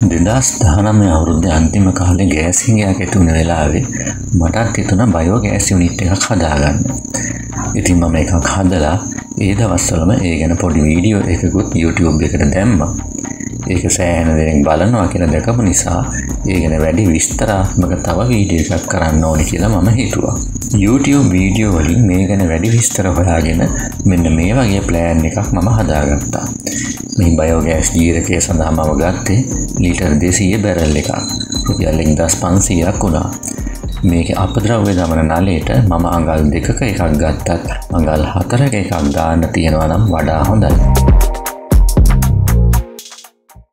දෙදස් දහනමය අවුරුද්ධ අන්තිම කාලේ ගෑසිංගයක් ඇතිවුණ වෙලාවේ මටත් හිතුන බයෝ ගෑස් යුනිට් එකක් හදාගන්න. ඉතින් මම එකක් හදලා ඒ දවස්වලම ඒ ගැන පොඩි වීඩියෝ එකකුත් YouTube එකට දැම්ම. ඒක සෑහෙන දෙනෙක් බලනවා කියලා දැකපු නිසා ඒ ගැන වැඩි විස්තරාත්මක තව වීඩියෝ එකක් කරන්න ඕනි කියලා මම හිතුවා. YouTube වීඩියෝ වලින් මේ ගැන වැඩි විස්තර හොයාගෙන මෙන්න මේ වගේ ප්ලෑන් එකක් මම හදාගත්තා. මේ බයෝගෑස් ජීරකය සඳහා මම ගත්තේ ලීටර් දෙසීය බැරල් එකක්. රුපියල්ලින් දස් පන්සීයක් වුණා. මේක අපද්‍රව්‍ය දමන නලයට මම අඟල් දෙකක එකක් ගත්තත් අඟල් හතරක එකක් ගාන්න තියෙනවා නම් වඩා හොඳයි.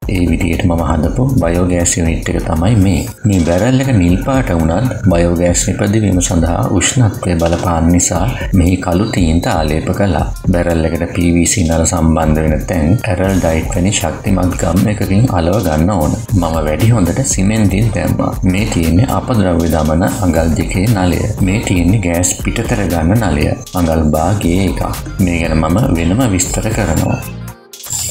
ඒ විදියට මම හදපු බයෝගෑස් යුනිට් එක තමයි මේ. මේ බැරල් එක නිල් පාට වුණත් බයෝගෑස් නිපදවීම සඳහා උෂ්ණත්වය බලපාන නිසා මෙහි කළු තීන්ත ආලේප කළා. බැරල් එකට PVC නල සම්බන්ධ වෙන තැන් ඇරල් ඩයිට් වැනි ශක්තිමත් ගම් එකකින් අලව ගන්න ඕන. මම වැඩි හොඳට සිමෙන්තින් දැම්මා. මේ තියෙන්නේ අපද්‍රව්‍ය දමන අඟල් දෙකේ නලය. මේ තියෙන්නේ ගෑස් පිටතර ගන්න නලය. අඟල් භාගයේ එකක්. මේ ගැන මම වෙනම විස්තර කරනවා.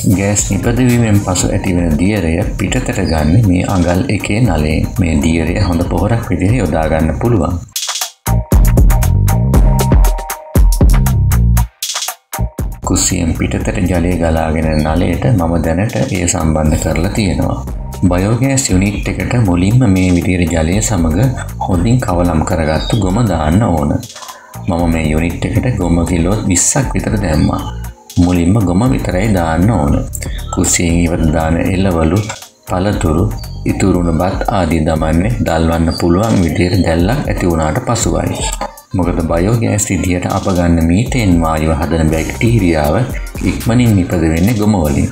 ගෑස් නිපදවීමෙන් පසු ඇතිවෙන දියරය පිටතට ගන්න මේ අඟල් එකේ නලේ මේ දියරය හොඳ පොහොරක් විදිහ යොදාගන්න පුළුවන්. කුස්සියෙන් පිටතට ජලය ගලාගෙන නලයට මම දැනට එය සම්බන්ධ කරලා තියෙනවා. බයෝගෑස් යුනිට් එකට මුලින්ම මේ විදිර ජලය සමඟ හොඳින් කවලම් කරගත්තු ගොම දාන්න ඕන. මම මේ යුනිට් එකට ගොම කිලෝත් විස්සක් විතර දැම්මා. මුලින්ම ගොම විතරයි දාන්න ඕන. කුසියෙන් ඉවත දාන එල්ලවලු පළතුරු ඉතුරුණ බත් ආදී දමන්නේ දල්වන්න පුළුවන් විදියට දැල්ලක් ඇති වුණාට පසුවයි. මොකද බයෝගෑස් විදියට අප ගන්න මීටෙන් වායුව හදන බැක්ටීරියාව ඉක්මනින් නිපද වෙන්නේ ගොමවලින්.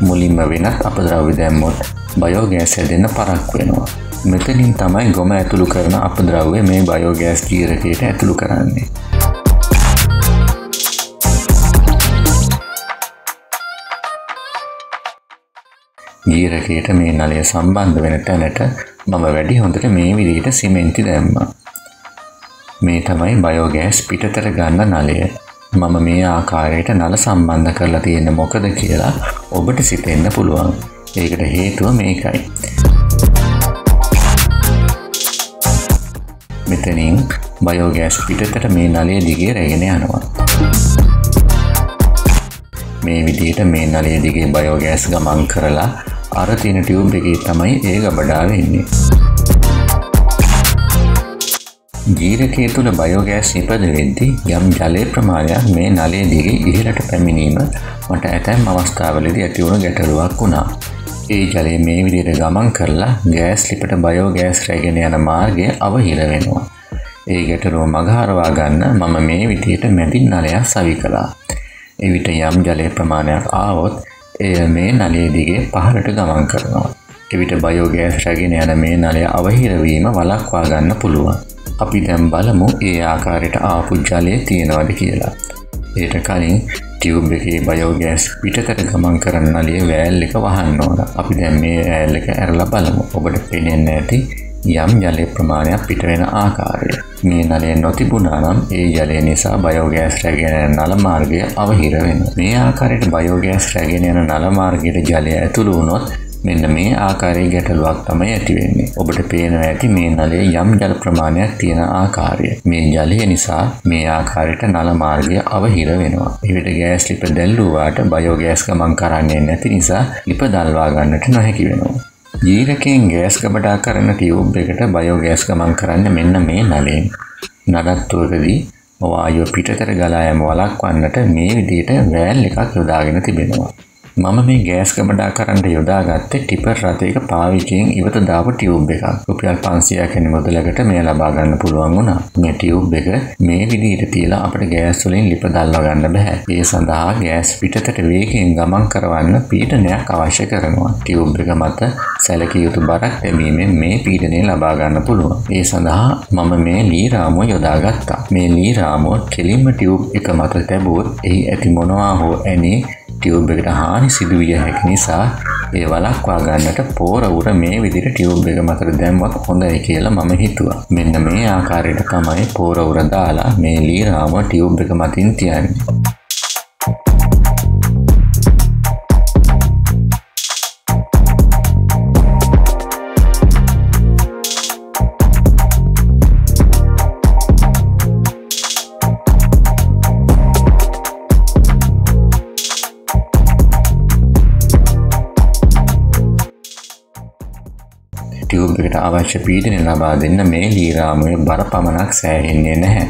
මුලින්ම වෙනත් අපද්‍රව්‍ය දැම්මොත් බයෝගෑස් හැදෙන්න පරක් වෙනවා. මෙතනින් තමයි ගොම ඇතුළු කරන අපද්‍රව්‍ය මේ බයෝගෑස් ජීරකයට ඇතුළු කරන්නේ. ගීරකයට මේ නලය සම්බන්ධ වෙන තැනට මම වැඩි හොඳට මේ විදිහට සිමෙන්ති දැම්ම. මේ තමයි බයෝගෑස් පිටතර ගන්න නලය. මම මේ ආකාරයට නල සම්බන්ධ කරලා තියෙන මොකද කියලා ඔබට සිතෙන්න පුළුවන්. ඒකට හේතුව මේකයි. මෙතනින් බයෝගෑස් පිටතට මේ නලය දිගේ රැගෙන යනවා. මේ විදියට මේ නලය දිගේ බයෝගෑස් ගමන් කරලා අර තියෙන ටියුබ් එකේ තමයි ඒ ගබඩා වෙන්නේ. ජීරකය තුළ බයෝගෑස් නිපද වෙද්දි යම් ජලය ප්‍රමාණයක් මේ නලේ දිගේ ඉහලට පැමිණීම මට ඇතැම් අවස්ථාවලදී ඇතිවුණු ගැටලුවක් වුණා. ඒ ජලය මේ විදියට ගමන් කරලා ගෑස් ලිපට බයෝගෑස් රැගෙන යන මාර්ගය අවහිර වෙනවා. ඒ ගැටරුව මගහරවා ගන්න මම මේ විදියට මැදින් නලයක් සවි කළා. එවිට යම් ජලය ප්‍රමාණයක් ආවොත් එය මේ නලේ දිගේ පහළට ගමන් කරනවා. එවිට බයෝගෑස් රැගෙන යන මේ නලය අවහිරවීම වලක්වා ගන්න පුළුවන්. අපි දැම් බලමු ඒ ආකාරයට ආපු ජලය තියෙනවද කියලා. ඒට කලින් ටියව් එකේ බයෝගෑස් පිටතට ගමන් කරන්න නලිය වෑල් එක වහන්න ඕන. අපි දැම් මේ ඇල් එක ඇරලා බලමු. ඔබට පෙනෙන්න ඇති යම් ජලය ප්‍රමාණයක් පිටවෙන ආකාරය. මේ නලය නොතිබුණා නම් ඒ ජලය නිසා බයෝගෑස් රැගෙන නල මාර්ගය අවහිර වෙන. මේ ආකාරයට බයෝගෑස් රැගෙන යන නල මාර්ගයට ජලය ඇතුළු වුණොත් මෙන්න මේ ආකාරයේ ගැටලුවක් තමයි ඇතිවෙන්නේ. ඔබට පේනවා ඇති මේ නලයේ යම් ජල ප්‍රමාණයක් තියෙන ආකාරය. මේ ජලය නිසා මේ ආකාරයට නල මාර්ගය අවහිර වෙනවා. එවිට ගෑස් ලිප දැල්ලුවාට බයෝගෑස් ගමන් කරන්නේ නැති නිසා ලිප දල්වා ගන්නට නොහැකි වෙනවා. ජීරකයෙන් ගෑස් ගබඩා කරන ටියවබ් එකට බයෝගෑස් ගමන් කරන්න මෙන්න මේ නලයෙන්. නඩත්තුවකදී වායුව පිටතර ගලා යම වලක්වන්නට මේ විදිහට වෑල් එකක් යොදාගෙන තිබෙනවා. මම මේ ගෑස් ගමඩා කරන්න යොදාගත්තේ ටිපර් රථයක පාවිච්චියෙන් ඉවත දාපු ටියුබ් එකක්. රුපියල් 500ක් වෙන මුදලකට මෙය ලබා ගන්න පුළුවන් වුණා. මේ ටියුබ් එක මේ විදිහට තියලා අපිට ගෑස් වලින් ලිප දල්වා ගන්න බෑ. ඒ සඳහා ගෑස් පිටතට වේගයෙන් ගමන් කරවන්න පීඩනයක් අවශ්‍ය කරනවා. ටියුබ් එක මත සැලකිය යුතු බරක් තැබීමෙන් මේ පීඩනය ලබා ගන්න පුළුවන්. ඒ සඳහා මම මේ ලී රාමුව යොදාගත්තා. මේ ලී රාමුව කෙලින්ම ටියුබ් එක මත තැබුවොත් එහි ඇති මොනවා හෝ ඇනේ ටියවබ් එකට හානි සිදුවිය හැකි නිසා ඒ වලක්වා ගන්නට පෝරවුර මේ විදිට ටියවබ් එක මතර දැම්වත් හොඳයි කියලා මම හිතුවා. මෙන්න මේ ආකාරයට තමයි පෝරවුර දාලා මේ ලීරාම ටියවබ් එක මතින් තියන්නේ අවශ්‍ය පීඩනය ලබා දෙන්න මේ ලීරාමුවේ බර පමණක් සෑහෙන්නේ නැහැ.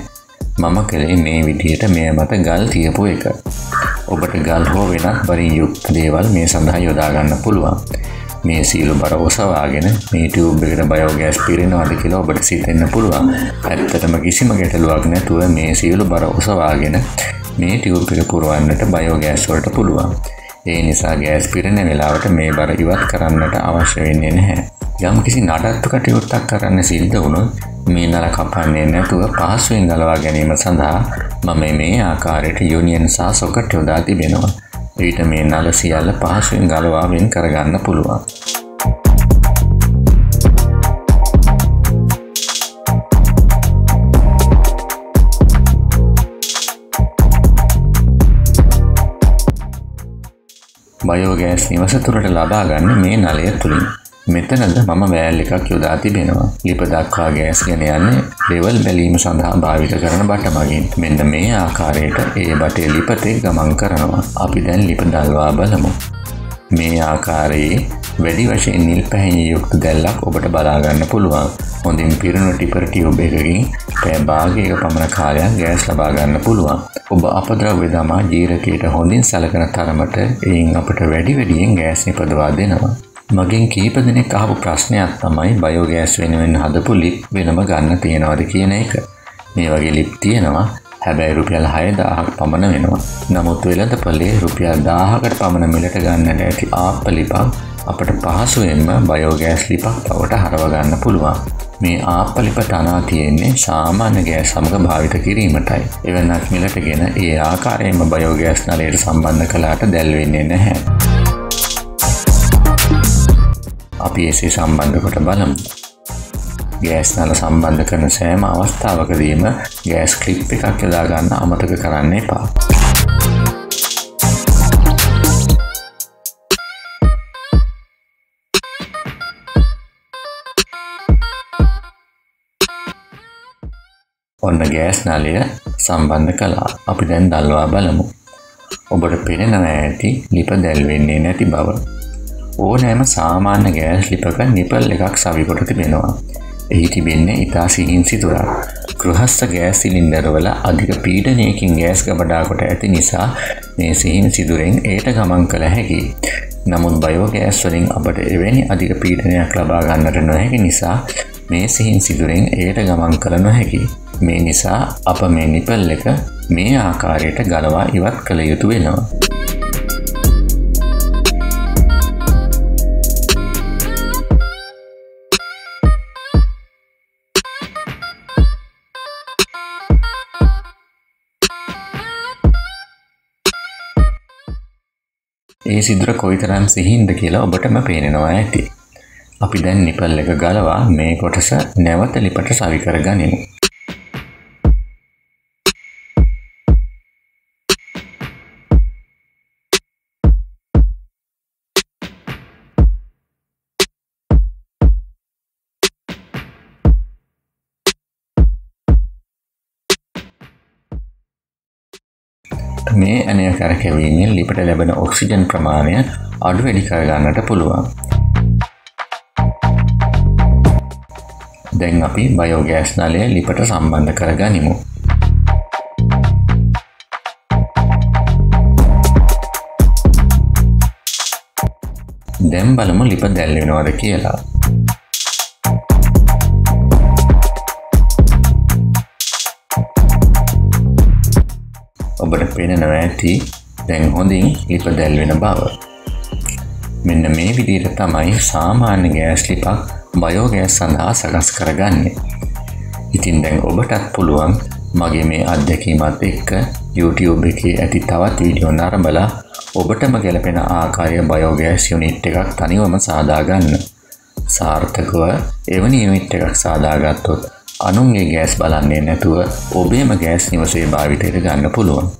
මම කළේ මේ විදියට මෙය මත ගල් තියපු එක. ඔබට ගල් හෝ වෙනත් බරින් යුක්ත දේවල් මේ සඳහා යොදාගන්න පුළුවන්. මේ සීලු බර ඔසවාගෙන මේ ටියව් එකට බයෝගෑස් පිරෙනවාද කියලා ඔබට සිතෙන්න පුළුවන්. ඇත්තටම කිසිම ගැටලුවක් නැතුව මේ සියලු බර ඔසවාගෙන මේ ටියව් එක පුරවන්නට බයෝගෑස් වලට පුළුවන්. ඒ නිසා ගෑස් පිරෙන වෙලාවට මේ බර ඉවත් කරන්නට අවශ්‍ය වෙන්නේ නැහැ. යම් කිසි නඩත්තු කටයුත්තක් කරන්න සිද්ධ වුණොත් මේ නල කපන්නේ නැතුව පහසුවෙන් ගලවා ගැනීම සඳහා මම මේ ආකාරයට යුනියන් සහ සොකට් යොදා තිබෙනවා. ඊට මේ නල සියල්ල පහසුවෙන් ගලවා වෙන් කරගන්න පුළුවන්. බයෝගෑස් නිවස තුරට ලබා ගන්න මේ නලය තුළින්. මෙතනද මම වෑල් එකක් යොදා තිබෙනවා. ලිප දක්වා ගෑස් ගෙන යන්නේ ලෙවල් බැලීම සඳහා භාවිත කරන බට මගින්. මෙන්න මේ ආකාරයට ඒ බටේ ලිපතේ ගමන් කරනවා. අපි දැන් ලිප දල්වා බලමු. මේ ආකාරයේ වැඩි වශයෙන් නිල් පැහැණි යුක්ත දැල්ලක් ඔබට බලාගන්න පුළුවන්. හොඳින් පිරුණු ටිපර ටියුබ් එකකින් පැය භාගයක පමණ කාලයක් ගෑස් ලබා ගන්න පුළුවන්. ඔබ අපද්‍රව්‍ය දමා ජීරකයට හොඳින් සලකන තරමට එයින් අපට වැඩි වැඩියෙන් ගෑස් නිපදවා දෙනවා. මගෙන් කීප දෙනෙක් අහපු ප්‍රශ්නයක් තමයි බයෝගෑස් වෙනුවෙන් හදපු ලිප් වෙනම ගන්න තියෙනවද කියන එක. මේ වගේ ලිප් තියෙනවා හැබැයි රුපියල් හය දාහක් පමණ වෙනවා. නමුත් වෙළඳ පලේ රුපියල් දාහකට පමණ මිලට ගන්නට ඇති ආප ලිපක් අපට පහසුවෙන්ම බයෝගෑස් ලිපක් බවට හරවගන්න පුළුවන්. මේ ආපලිප තනා තියෙන්නේ සාමාන්‍ය ගෑස් සමඟ භාවිත කිරීමටයි. එවන්නක් මිලටගෙන ඒ ආකාරයෙන්ම බයෝගෑස් නලයට සම්බන්ධ කලාට දැල්වෙන්නේ නැහැ. අපි එසේ සම්බන්ධ කොට බලමු. ගෑස් නල සම්බන්ධ කරන සෑම අවස්ථාවකදීම ගෑස් කලිප් එකක් යොදාගන්න අමතක කරන්න එපා. ඔන්න ගෑස් නලය සම්බන්ධ කලා අපි දැන් දල්වා බලමු. ඔබට පෙනෙනව ඇති ලිප දැල්වෙන්නේ නැති බව. ඕනෑම සාමාන්‍ය ගෑස් ලිපක නිපල් එකක් සවිකොට තිබෙනවා. එහි තිබෙන්නේ ඉතා සිහින් සිතුරක්. ගෘහස්ස ගෑස් සිලින්ඩරවල අධික පීඩනයකින් ගෑස් ගබඩාකොට ඇති නිසා මේ සිහින් සිදුරෙන් ඒට ගමන් කළ හැකි. නමුත් බයෝගෑස් වලින් අපට එවැනි අධික පීඩනයක් ලබා ගන්නට නොහැකි නිසා මේ සිහින් සිදුරෙන් ඒට ගමන් කළ නොහැකි. මේ නිසා අප මේ නිපල් එක මේ ආකාරයට ගලවා ඉවත් කළ යුතු වෙනවා. ඒ සිදුර කොයිතරම් සිහින්ද කියලා ඔබටම පේනෙනවා ඇති. අපි දැන් නිපල් එක ගලවා මේ කොටස නැවත ලිපට සවිකර ගනිමු. මේ ඇනය කරකැවීමෙන් ලිපට ලැබෙන ඔක්සිජන් ප්‍රමාණය අඩු වැඩි කරගන්නට පුළුවන්. දැන් අපි බයෝගෑස් නලය ලිපට සම්බන්ධ කර ගනිමු. දැම් බලමු ලිප දැල්වෙනවාද කියලා. ඔබට පෙනෙනව ඇති දැන් හොඳින් ලිප දැල්වෙන බව. මෙන්න මේ විදියට තමයි සාමාන්‍ය ගෑස් ලිපක් බයෝගෑස් සඳහා සකස් කරගන්නේ. ඉතින් දැන් ඔබටත් පුළුවන් මගේ මේ අත්දැකීමත් එක්ක YouTube එකේ ඇති තවත් වීඩියෝ නරඹලා ඔබටම ගැලපෙන ආකාරය බයෝගෑස් යුනිට් එකක් තනිවම සාදාගන්න. සාර්ථකව එවැනි යුනිට් එකක් සාදාගත්තොත් අනුන්ගේ ගෑස් බලන්නේ නැතුව ඔබේම ගෑස් නිවසේ භාවිතයට ගන්න පුළුවන්.